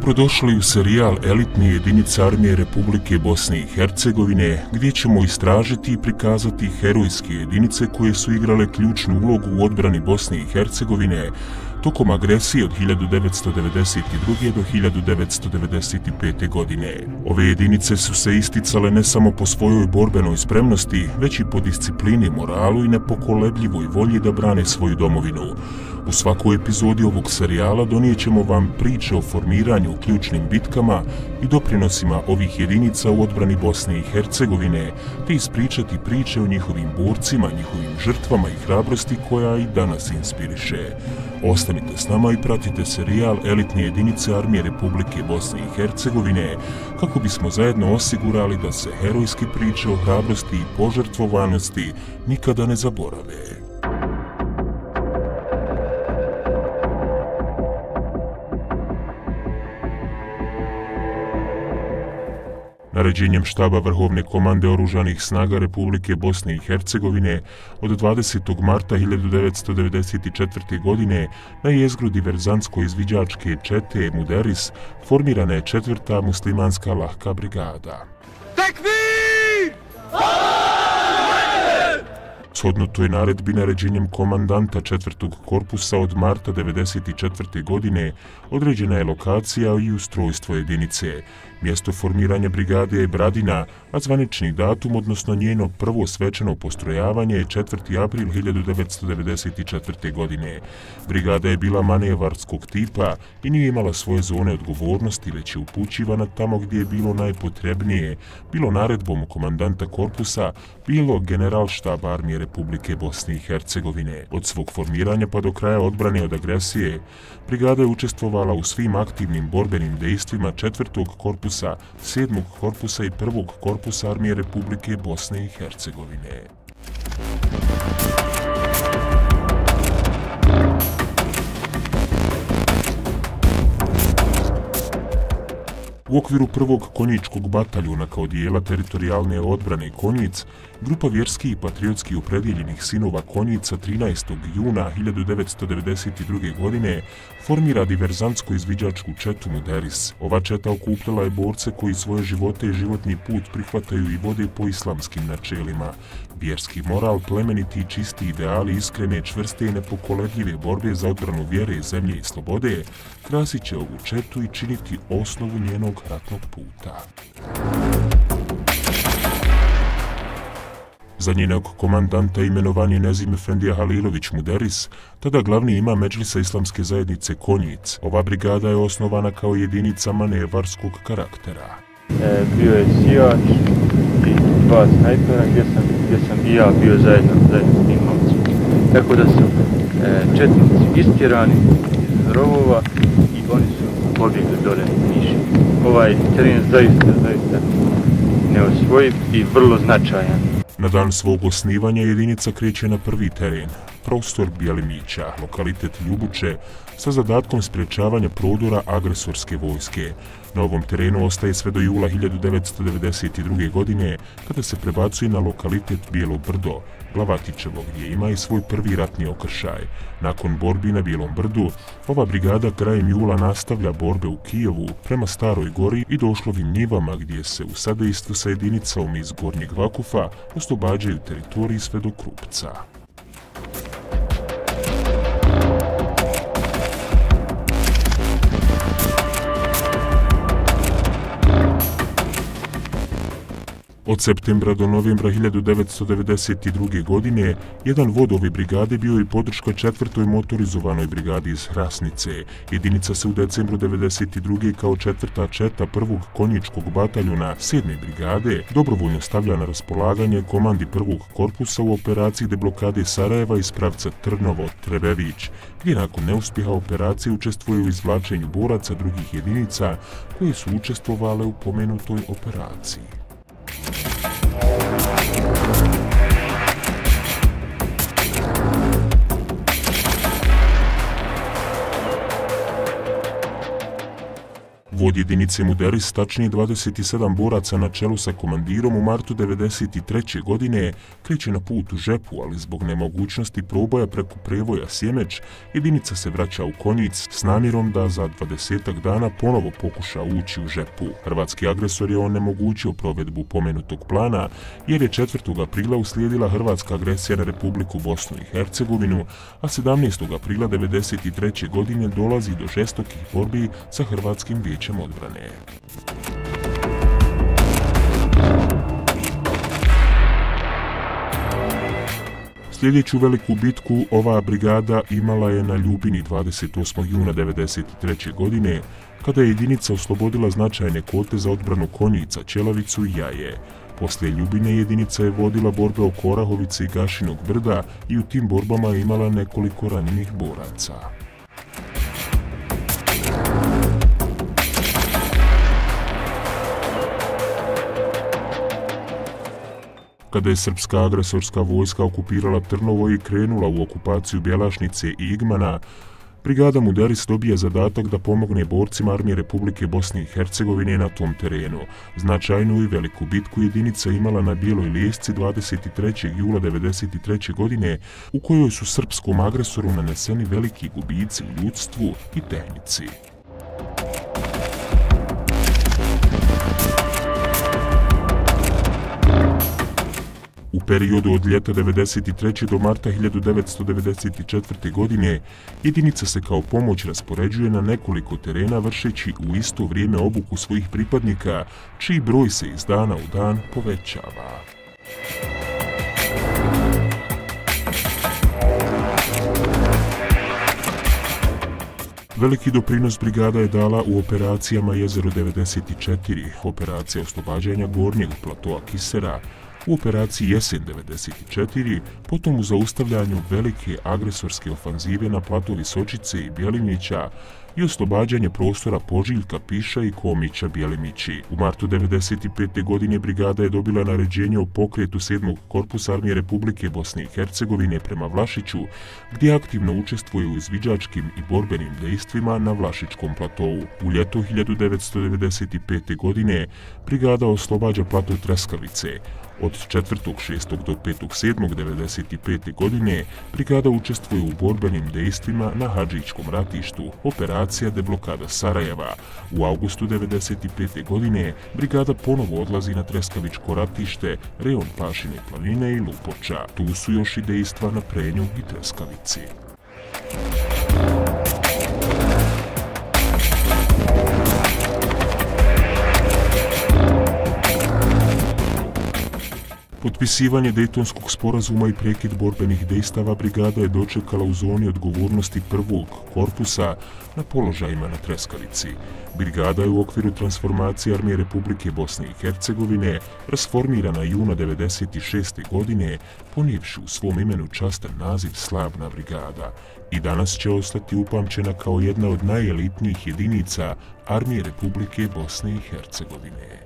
Dobrodošli u serijal Elitne jedinice armije Republike Bosne i Hercegovine, gdje ćemo istražiti i prikazati herojske jedinice koje su igrale ključnu ulogu u odbrani Bosne i Hercegovine tokom agresije od 1992. do 1995. godine. Ove jedinice su se isticale ne samo po svojoj borbenoj spremnosti, već i po disciplini, moralu i nepokolebljivoj volji da brane svoju domovinu. U svakoj epizodi ovog serijala donijećemo vam priče o formiranju ključnim bitkama i doprinosima ovih jedinica u odbrani Bosne i Hercegovine, te ispričati priče o njihovim borcima, njihovim žrtvama i hrabrosti koja i danas inspiriše. Ostanite s nama i pratite serijal Elitne jedinice Armije Republike Bosne i Hercegovine kako bismo zajedno osigurali da se herojski priče o hrabrosti i požrtvovanosti nikada ne zaborave. Naređenjem štaba Vrhovne komande oružanih snaga Republike Bosne i Hercegovine od 20. marta 1994. godine na jezgru diverzantsko-izviđačke čete Muderis formirana je četvrta muslimanska lahka brigada. Tekvir! Shodno toj naredbi naređenjem komandanta četvrtog korpusa od marta 1994. godine određena je lokacija i ustrojstvo jedinice, Mjesto formiranja brigade je Bradina, a zvanični datum, odnosno njeno prvo svečano postrojavanje je 4. april 1994. godine. Brigada je bila manevarskog tipa i nije imala svoje zone odgovornosti, već je upućivana tamo gdje je bilo najpotrebnije, bilo naredbom komandanta korpusa, bilo generalštaba armije Republike Bosne i Hercegovine. Od svog formiranja pa do kraja odbrane od agresije, brigada je učestvovala u svim aktivnim borbenim dejstvima četvrtog korpusa korpusa, 7. korpusa i 1. korpusa Armije Republike Bosne i Hercegovine. U okviru prvog konjičkog bataljuna kao dijela teritorijalne odbrane konjic, grupa vjerski i patriotski upredjeljenih sinova konjica 13. juna 1992. godine formira diverzantsko izviđačku četu Muderis. Ova četa okupljala je borce koji svoje živote i životni put prihvataju i vode po islamskim načelima. Vjerski moral, plemeniti i čisti ideali iskrene, čvrste i nepokolebljive borbe za odbranu vjere, zemlje i slobode krasit će ovu četu i činiti osnovu njenog ratnog puta. Za njenog komandanta imenovan je Nezim Efendija Halilović Muderis, tada glavni ima Međlisa islamske zajednice Konjic. Ova brigada je osnovana kao jedinica manevarskog karaktera. E, bio je sijač dva snajpera gdje sam, gdje sam i ja bio zajedno, zajedno s tim momcima. Tako da su e, četnici istjerani iz rovova i oni su pobjegli dole niši. Ovaj teren zaista, zaista neosvojiv i vrlo značajan. Na dan svog osnivanja jedinica kreće na prvi teren, prostor Bjelimića, lokalitet Ljubuče, sa zadatkom sprečavanja prodora agresorske vojske. Na ovom terenu ostaje sve do jula 1992. godine, kada se prebacuje na lokalitet Bijelo Brdo, Glavatićevo, gdje ima i svoj prvi ratni okršaj. Nakon borbi na Bijelom Brdu, ova brigada krajem jula nastavlja borbe u Kijevu prema Staroj gori i došlovim njivama gdje se u sadejstvu sa jedinicom iz Gornjeg Vakufa oslobađaju teritoriji sve do Krupca. Thank you. Od septembra do novembra 1992. godine, jedan vod ove brigade bio i podrška četvrtoj motorizovanoj brigadi iz Hrasnice. Jedinica se u decembru 1992. kao četvrta četa prvog konjičkog bataljuna sedme brigade dobrovoljno stavlja na raspolaganje komandi prvog korpusa u operaciji deblokade Sarajeva iz pravca Trnovo-Trebević, gdje nakon neuspjeha operacije učestvuje u izvlačenju boraca drugih jedinica koje su učestvovale u pomenutoj operaciji. Thank you. Vod jedinice Muderis, tačnije 27 boraca na čelu sa komandirom u martu 1993. godine, kreće na put u Žepu, ali zbog nemogućnosti proboja preko prevoja Sjemeć, jedinica se vraća u Konjic s namjerom da za 20 dana ponovo pokuša ući u Žepu. Hrvatski agresor je onemogućio provedbu pomenutog plana, jer je 4. aprila uslijedila hrvatska agresija na Republiku Bosnu i Hercegovinu, a 17. aprila 1993. godine dolazi do žestokih borbi sa Hrvatskim vijećem odbrane. Sljedeću veliku bitku ova brigada imala je na Ljubini 28. juna 1993. godine, kada je jedinica oslobodila značajne kote za odbranu konjica, Ćelavicu i Jaje. Poslije Ljubine jedinica je vodila borbe oko Orahovice i Gašinog brda i u tim borbama imala nekoliko ranjenih boraca. Kada je srpska agresorska vojska okupirala Trnovo i krenula u okupaciju Bjelašnice i Igmana, Brigada Mudaris dobija zadatak da pomogne borcima Armije Republike Bosne i Hercegovine na tom terenu. Značajnu i veliku bitku jedinica imala na Bijeloj lijesci 23. jula 1993. godine, u kojoj su srpskom agresoru naneseni veliki gubici u ljudstvu i tehnici. U periodu od ljeta 1993. do marta 1994. godine jedinica se kao pomoć raspoređuje na nekoliko terena vršeći u isto vrijeme obuku svojih pripadnika, čiji broj se iz dana u dan povećava. Veliki doprinos brigada je dala u operacijama Jezero 94, operacija oslobađanja gornjeg platoa Kisera, u operaciji Jesen 94, potom u zaustavljanju velike agresorske ofanzive na platovi Sočice i Bjelimića i oslobađanje prostora Požiljka, Piša i Komića Bjelimići. U martu 95. godine brigada je dobila naređenje o pokretu 7. korpusa armije Republike Bosne i Hercegovine prema Vlašiću, gdje aktivno učestvuje u izviđačkim i borbenim dejstvima na Vlašičkom platovu. U ljetu 1995. godine brigada oslobađa plato Treskavice, Od 4.6. do 5.7.95. godine brigada učestvuje u borbenim dejstvima na Hadžičkom ratištu, operacija deblokada Sarajeva. U augustu 95. godine brigada ponovo odlazi na Treskavičko ratište, reon Pašine planine i Lupoča. Tu su još i dejstva na Prenju i Treskavici. Potpisivanje Dejtonskog sporazuma i prekid borbenih dejstava brigada je dočekala u zoni odgovornosti prvog korpusa na položajima na Treskavici. Brigada je u okviru transformacije Armije Republike Bosne i Hercegovine rasformirana juna 1996. godine, ponivši u svom imenu častan naziv Slavna brigada i danas će ostati upamćena kao jedna od najelitnijih jedinica Armije Republike Bosne i Hercegovine.